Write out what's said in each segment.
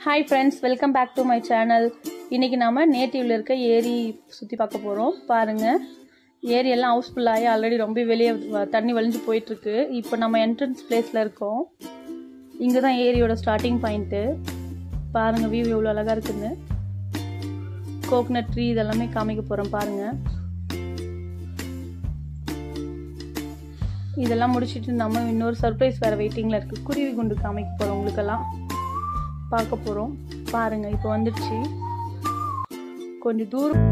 Hi friends welcome back to my channel இன்றைக்கி நம்ம நேட்டிவ்ல இருக்க ஏரி சுற்றி பார்க்க போகிறோம் பாருங்கள் ஏரி எல்லாம் ஹவுஸ்ஃபுல்லாகி ஆல்ரெடி ரொம்ப வெளியே வ- தண்ணி வழிஞ்சு போயிட்டுருக்கு. இப்போ நம்ம என்ட்ரன்ஸ் பிளேஸில் இருக்கோம். இங்கே தான் ஏரியோட ஸ்டார்டிங் பாயிண்ட்டு பாருங்கள் வியூ எவ்வளோ அழகாக இருக்குன்னு. கோக்கனட் ட்ரீ இதெல்லாமே காமிக்க போகிறோம் பாருங்கள் இதெல்லாம் முடிச்சிட்டு நம்ம இன்னொரு சர்ப்ரைஸ் வேறு வெயிட்டிங்கில் இருக்குது குருவி குண்டு காமிக்க போகிறோம் உங்களுக்கெல்லாம். பார்க்க போகிறோம் பாருங்கள் இப்போ வந்துடுச்சு. கொஞ்சம் தூரம்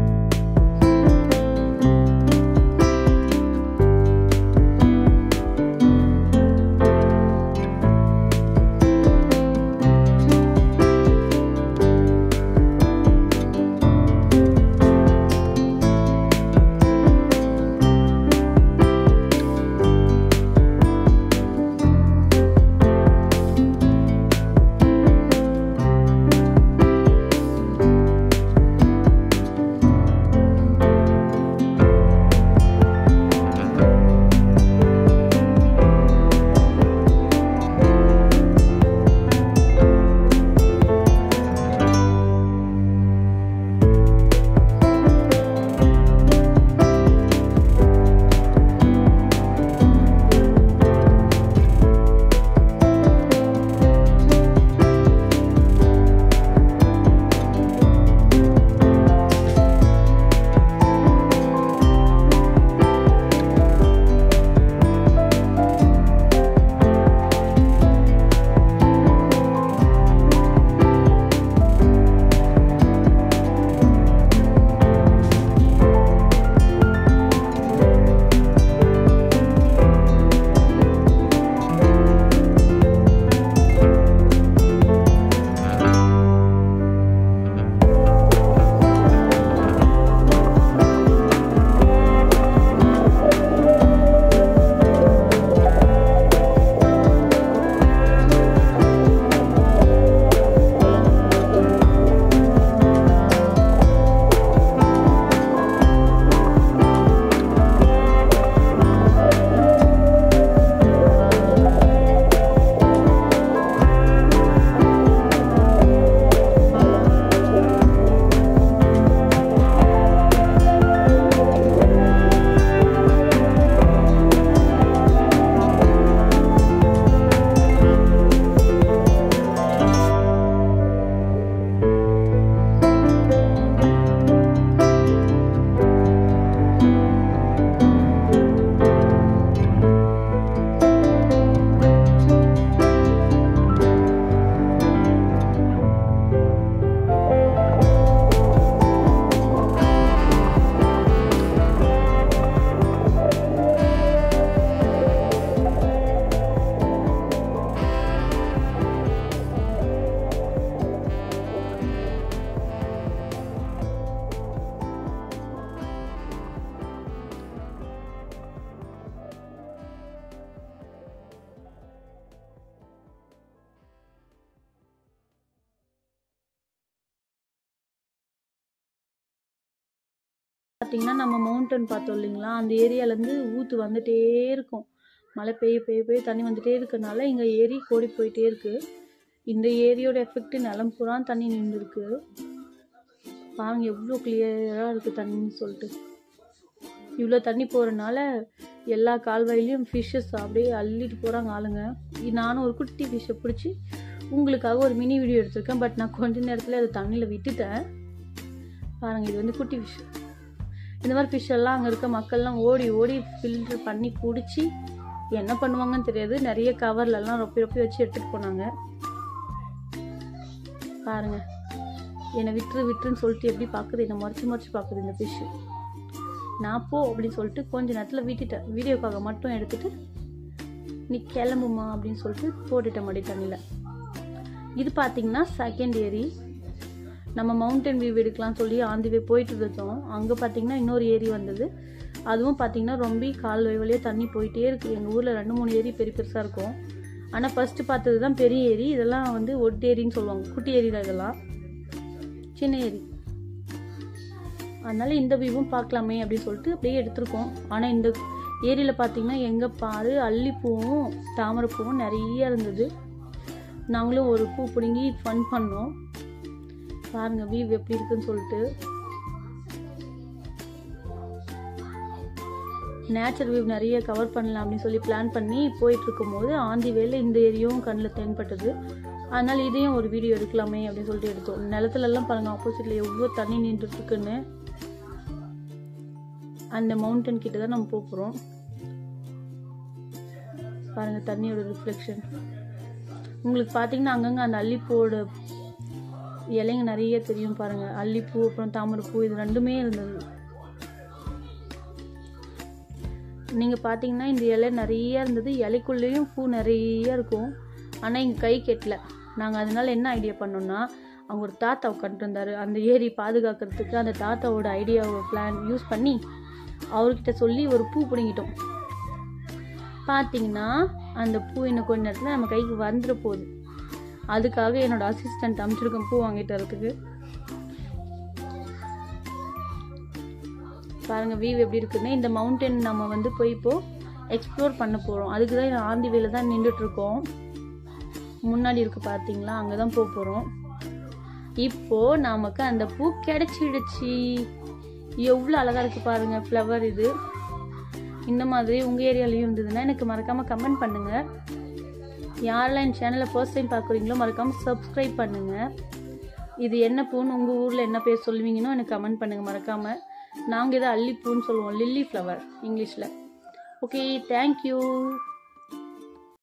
பார்த்தீங்கன்னா நம்ம மவுண்டன் பார்த்தோம் இல்லைங்களா? அந்த ஏரியாலேருந்து ஊற்று வந்துகிட்டே இருக்கும். மழை பெய்ய பெய்ய பெய்ய தண்ணி வந்துட்டே இருக்கறனால இங்கே ஏரி கோடி போயிட்டே இருக்குது இந்த ஏரியோட எஃபெக்ட் நிலம் பூரா தண்ணி நின்றுருக்கு பாருங்க எவ்வளோ கிளியராக இருக்குது தண்ணின்னு சொல்லிட்டு. இவ்வளோ தண்ணி போகிறனால எல்லா கால்வாயிலையும் ஃபிஷ்ஷஸ் அப்படியே அள்ளிட்டு போகிறாங்க ஆளுங்க. நானும் ஒரு குட்டி ஃபிஷ்ஷை பிடிச்சி உங்களுக்காக ஒரு மினி வீடியோ எடுத்திருக்கேன். பட் நான் கொஞ்ச நேரத்தில் அதை தண்ணியில் விட்டுட்டேன். பாருங்கள் இது வந்து குட்டி ஃபிஷ் இந்த மாதிரி ஃபிஷ் எல்லாம் அங்கே இருக்க மக்கள்லாம் ஓடி ஓடி ஃபில்டர் பண்ணி பிடிச்சி என்ன பண்ணுவாங்கன்னு தெரியாது. நிறைய கவர்லலாம் ரொப்பி ரொப்பி வச்சு எடுத்துகிட்டு போனாங்க. பாருங்க. என்னை விட்டுரு விட்டுருன்னு சொல்லிட்டு எப்படி பார்க்குது? என்னை மறைச்சு மறைச்சு பார்க்குது இந்த ஃபிஷ்ஷு நான் போ அப்படின்னு சொல்லிட்டு கொஞ்ச நேரத்தில் வீட்டுட்டேன். வீடியோக்காக மட்டும் எடுத்துட்டு நீ கிளம்புமா அப்படின்னு சொல்லிட்டு போட்டுட்டேன் மடி தண்ணியில். இது பார்த்தீங்கன்னா செகண்ட் ஏரி. நம்ம மவுண்டன் வியூ எடுக்கலாம் சொல்லி ஆந்திவே போயிட்டு இருந்தோம் அங்கே பார்த்தீங்கன்னா இன்னொரு ஏரி வந்தது. அதுவும் பார்த்தீங்கன்னா ரொம்ப கால்வாய் வழியாக தண்ணி போயிட்டே இருக்குது எங்கள் ஊரில் ரெண்டு மூணு ஏரி பெரிய பெருசாக இருக்கும். ஆனால் ஃபஸ்ட்டு பார்த்தது தான் பெரிய ஏரி. இதெல்லாம் வந்து ஒட்டு ஏரின்னு சொல்லுவாங்க. குட்டி ஏரி தான் இதெல்லாம். சின்ன ஏரி. அதனால் இந்த வியூவும் பார்க்கலாமே அப்படின்னு சொல்லிட்டு அப்படியே எடுத்திருக்கோம். ஆனால் இந்த ஏரியில் பார்த்தீங்கன்னா எங்கே பாரு அல்லிப்பூவும் தாமரைப்பூவும் நிறைய இருந்தது. நாங்களும் ஒரு பூ பிடுங்கி ஃபன் பண்ணோம். பாருங்க வியூ எப்படி இருக்குன்னு சொல்லிட்டு. நேச்சர் வியூ நிறைய கவர் பண்ணலாம் அப்படின்னு சொல்லி பிளான் பண்ணி போயிட்டு இருக்கும்போது ஆந்தி வேல இந்த ஏரியாவும் கண்ணில் தென்பட்டது. அதனால இதையும் ஒரு வீடியோ எடுக்கலாமே அப்படின்னு சொல்லிட்டு எடுத்தோம். நிலத்துல எல்லாம் பாருங்க ஆப்போசிட்ல எவ்வளோ தண்ணி நின்றுட்டு இருக்குன்னு அந்த மவுண்டன் கிட்ட தான் நம்ம போகிறோம் பாருங்க தண்ணியோட ரிஃப்ளெக்ஷன் உங்களுக்கு பார்த்தீங்கன்னா அங்கங்கே அந்த அள்ளிப்போட இலைங்க நிறைய தெரியும் பாருங்கள் அல்லிப்பூ அப்புறம் தாமரைப்பூ இது ரெண்டுமே இருந்தது. நீங்கள் பார்த்தீங்கன்னா இந்த இலை நிறைய இருந்தது. இலைக்குள்ளேயும் பூ நிறைய இருக்கும். ஆனால் எங்கள் கை கெட்டல. நாங்கள் அதனால என்ன ஐடியா பண்ணோன்னா அவங்க ஒரு தாத்தா உட்காந்துருந்தார் அந்த ஏரி பாதுகாக்கிறதுக்கு அந்த தாத்தாவோட ஐடியாவை பிளான் யூஸ் பண்ணி அவர்கிட்ட சொல்லி ஒரு பூ பிடுங்கிட்டோம். பார்த்தீங்கன்னா அந்த பூ இன்னும் கொஞ்ச நேரத்தில் நம்ம கைக்கு வந்துட போகுது. அதுக்காக என்னோட அசிஸ்டன்ட் அமைச்சிருக்கேன் பூ வாங்கிட்டு வரதுக்கு பாருங்க வியூ எப்படி இருக்குன்னா. இந்த மவுண்டன் நம்ம வந்து போய் இப்போ எக்ஸ்ப்ளோர் பண்ண போகிறோம் அதுக்கு தான் ஆந்தி வேல தான் நின்றுட்டு இருக்கோம் முன்னாடி இருக்கு பார்த்தீங்களா அங்கே தான் போக போகிறோம் இப்போ நமக்கு அந்த பூ கிடைச்சிடுச்சு. எவ்வளோ அழகாக இருக்கு பாருங்க ஃப்ளவர் இது. இந்த மாதிரி உங்கள் ஏரியாலையும் இருந்ததுன்னா எனக்கு மறக்காமல் கமெண்ட் பண்ணுங்கள் யாரெல்லாம் என் சேனலை ஃபர்ஸ்ட் டைம் பார்க்குறீங்களோ மறக்காமல் சப்ஸ்கிரைப் பண்ணுங்கள் இது என்ன பூன்னு உங்கள் ஊரில் என்ன பேர் சொல்லுவீங்கன்னு எனக்கு கமெண்ட் பண்ணுங்கள் மறக்காமல் நாங்கள் இதை அல்லிப்பூன்னு சொல்லுவோம். லில்லி ஃப்ளவர் இங்கிலீஷில் ஓகே தேங்க்யூ